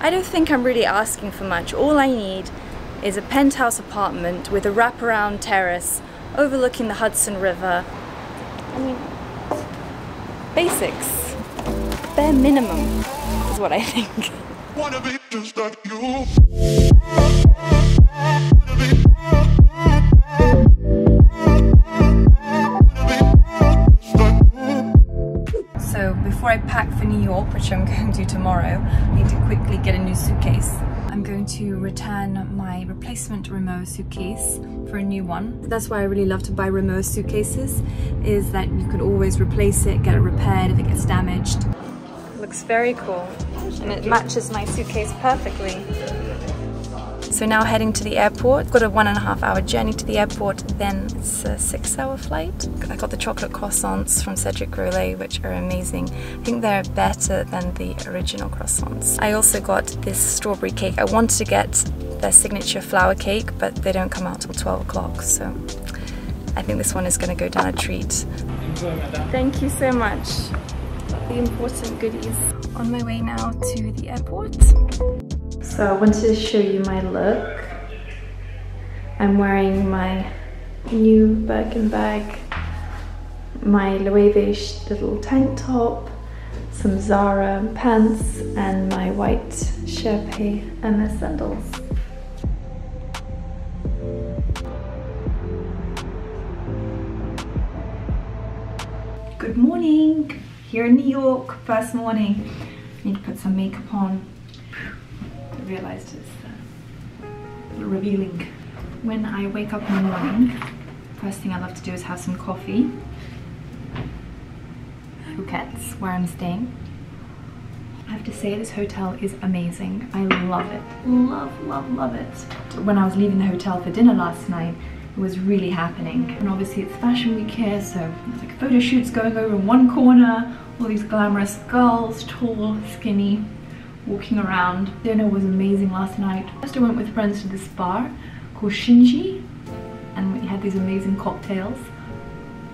I don't think I'm really asking for much. All I need is a penthouse apartment with a wraparound terrace overlooking the Hudson River. I mean, basics. Bare minimum is what I think. Which I'm going to do tomorrow, I need to quickly get a new suitcase. I'm going to return my replacement Rimowa suitcase for a new one. That's why I really love to buy Rimowa suitcases, is that you can always replace it, get it repaired if it gets damaged. It looks very cool and it matches my suitcase perfectly. So now heading to the airport. Got a one and a half hour journey to the airport, then it's a six hour flight. I got the chocolate croissants from Cedric Grolet, which are amazing. I think they're better than the original croissants. I also got this strawberry cake. I wanted to get their signature flower cake, but they don't come out till 12 o'clock, so I think this one is going to go down a treat. Thank you so much. The important goodies. On my way now to the airport. So I wanted to show you my look. I'm wearing my new Birkin bag, my Loewe little tank top, some Zara pants and my white Chypre Hermès sandals. Good morning! Here in New York, first morning. Need to put some makeup on realized it's uh, revealing. When I wake up in the morning, first thing I love to do is have some coffee. Fouquet's, where I'm staying. I have to say this hotel is amazing. I love it. Love, love, love it. When I was leaving the hotel for dinner last night, it was really happening. And obviously it's fashion week here, so there's like photo shoots going over in one corner, all these glamorous girls, tall, skinny, walking around. Dinner was amazing last night. First I went with friends to this bar called Shinji and we had these amazing cocktails.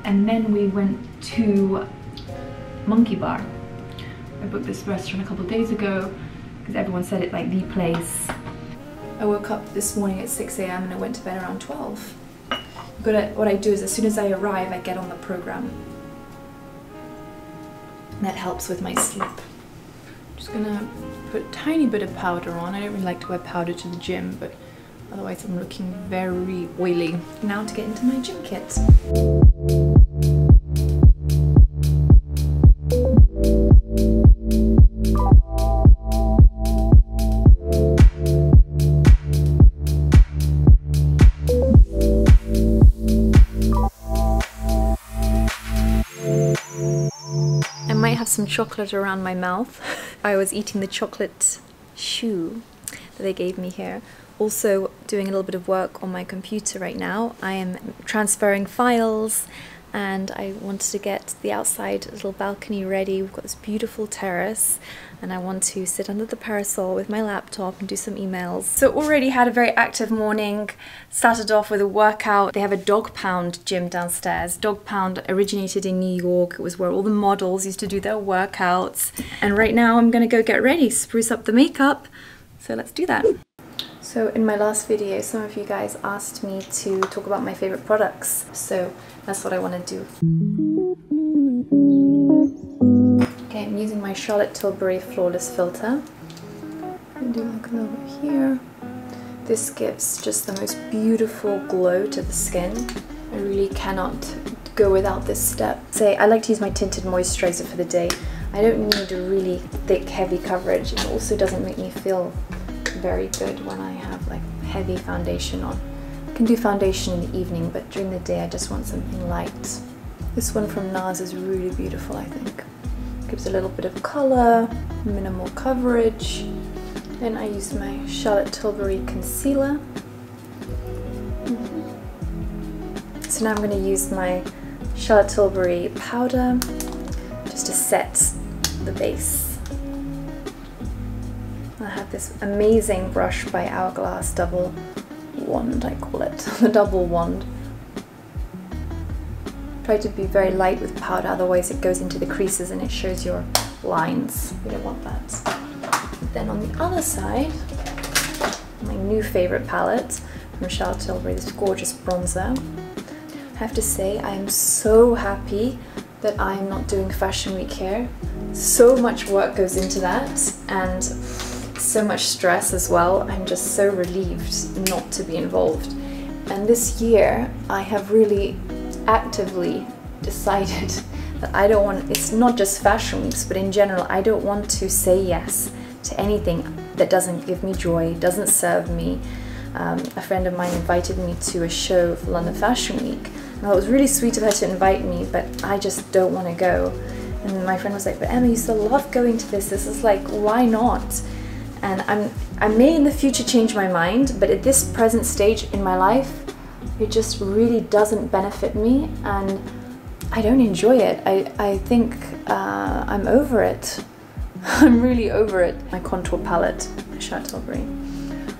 And then we went to Monkey Bar. I booked this restaurant a couple days ago because everyone said it like the place. I woke up this morning at 6 a.m. and I went to bed around 12. But what I do is as soon as I arrive, I get on the program. That helps with my sleep. Just gonna put a tiny bit of powder on. I don't really like to wear powder to the gym, but otherwise I'm looking very oily. Now to get into my gym kit. I might have some chocolate around my mouth. I was eating the chocolate shoe that they gave me here. Also doing a little bit of work on my computer right now. I am transferring files and I wanted to get the outside little balcony ready. We've got this beautiful terrace and I want to sit under the parasol with my laptop and do some emails. So already had a very active morning, started off with a workout. They have a Dogpound gym downstairs. Dogpound originated in New York. It was where all the models used to do their workouts. And right now I'm gonna go get ready, spruce up the makeup. So let's do that. So in my last video, some of you guys asked me to talk about my favorite products. So that's what I want to do. Okay, I'm using my Charlotte Tilbury Flawless Filter. I'm doing like a little bit here. This gives just the most beautiful glow to the skin. I really cannot go without this step. Say, I like to use my tinted moisturizer for the day. I don't need a really thick, heavy coverage. It also doesn't make me feel very good when I have like heavy foundation on. I can do foundation in the evening, but during the day I just want something light. This one from NARS is really beautiful, I think. Gives a little bit of color, minimal coverage. Then I use my Charlotte Tilbury concealer. Mm-hmm. So now I'm going to use my Charlotte Tilbury powder just to set the base. I have this amazing brush by Hourglass Double Wand, I call it, the double wand. Try to be very light with powder, otherwise it goes into the creases and it shows your lines. We don't want that. Then on the other side, my new favorite palette from Charlotte Tilbury, this gorgeous bronzer. I have to say, I am so happy that I'm not doing Fashion Week here. So much work goes into that and so much stress as well. I'm just so relieved not to be involved. And this year, I have really actively decided that I don't want, it's not just fashion weeks, but in general, I don't want to say yes to anything that doesn't give me joy, doesn't serve me. Um, a friend of mine invited me to a show for London Fashion Week. And it was really sweet of her to invite me, but I just don't want to go. And my friend was like, but Emma, you still love going to this. This is like, why not? And I'm, I may in the future change my mind, but at this present stage in my life, it just really doesn't benefit me and I don't enjoy it. I, I think uh, I'm over it. I'm really over it. My contour palette Charlotte Tilbury.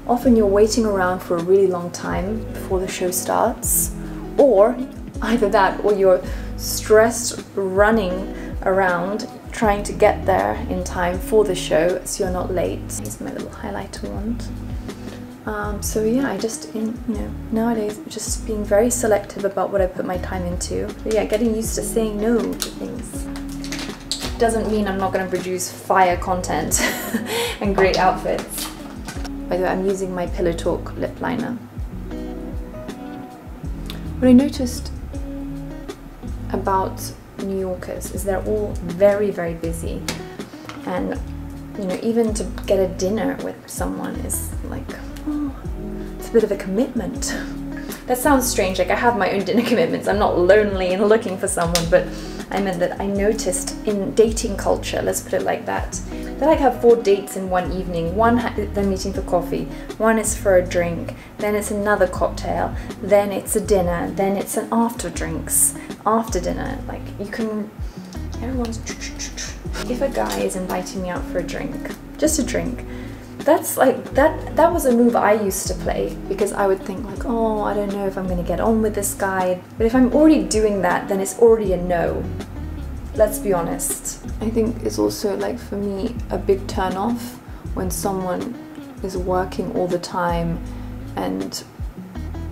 Often you're waiting around for a really long time before the show starts, or either that or you're stressed running around trying to get there in time for the show so you're not late. Here's my little highlighter wand. Um, so yeah, I just, in, you know, nowadays just being very selective about what I put my time into. But yeah, getting used to saying no to things. Doesn't mean I'm not going to produce fire content and great outfits. By the way, I'm using my Pillow Talk lip liner. What I noticed about New Yorkers is they're all very, very busy. And, you know, even to get a dinner with someone is like oh, it's a bit of a commitment. That sounds strange, like I have my own dinner commitments. I'm not lonely and looking for someone, but I meant that I noticed in dating culture, let's put it like that, they like have four dates in one evening. One they're meeting for coffee, one is for a drink, then it's another cocktail, then it's a dinner, then it's an after drinks, after dinner. Like you can, everyone's. If a guy is inviting me out for a drink, just a drink, that's like that that was a move I used to play because I would think like oh I don't know if I'm gonna get on with this guy. But if I'm already doing that then it's already a no let's be honest I think it's also like for me a big turn off when someone is working all the time and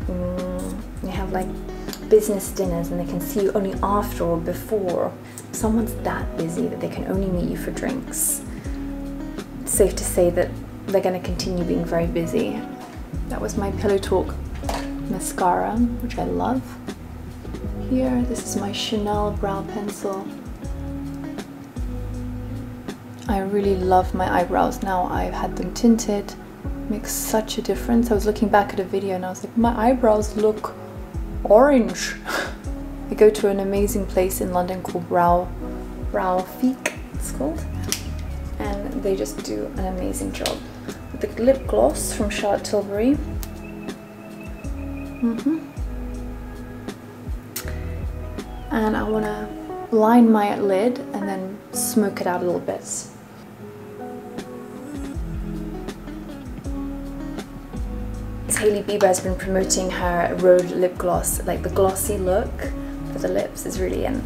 mm, you have like business dinners and they can see you only after or before someone's that busy that they can only meet you for drinks it's safe to say that they're going to continue being very busy. That was my Pillow Talk mascara, which I love. Here, this is my Chanel brow pencil. I really love my eyebrows now. I've had them tinted. Makes such a difference. I was looking back at a video and I was like, my eyebrows look orange. I go to an amazing place in London called Brow, Browfique, it's called. And they just do an amazing job the lip gloss from Charlotte Tilbury. Mm -hmm. And I want to line my lid and then smoke it out a little bit. Hailey Bieber has been promoting her Rhode lip gloss, like the glossy look for the lips is really in.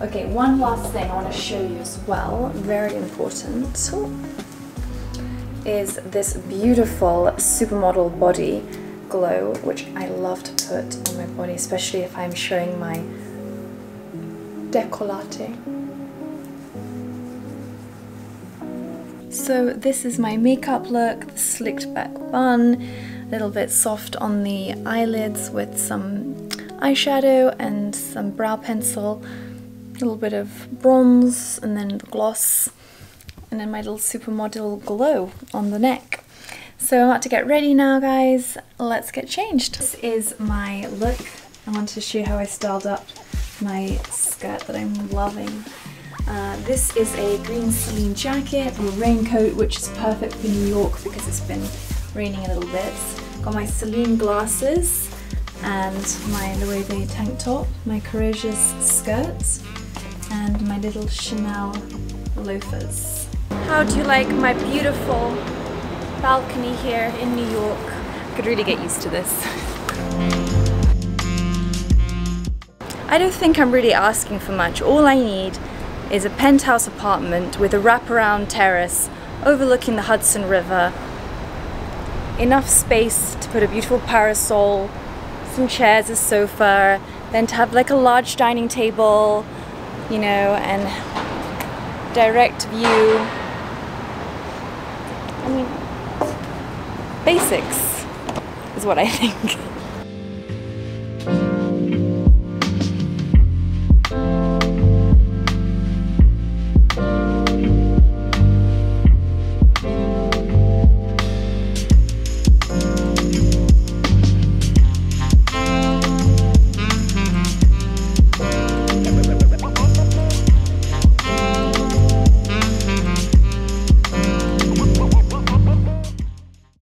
Okay, one last thing I want to show you as well, very important. Is this beautiful supermodel body glow, which I love to put on my body, especially if I'm showing my decollete. So this is my makeup look, the slicked back bun, a little bit soft on the eyelids with some eyeshadow and some brow pencil, a little bit of bronze and then the gloss and then my little supermodel glow on the neck. So I'm about to get ready now guys, let's get changed. This is my look. I want to show you how I styled up my skirt that I'm loving. Uh, this is a green Celine jacket or raincoat which is perfect for New York because it's been raining a little bit. Got my Celine glasses and my Loewe tank top, my Courrèges skirt and my little Chanel loafers. How do you like my beautiful balcony here in New York? I could really get used to this. I don't think I'm really asking for much. All I need is a penthouse apartment with a wraparound terrace overlooking the Hudson River. Enough space to put a beautiful parasol, some chairs, a sofa, then to have like a large dining table, you know, and direct view. I mean, basics is what I think.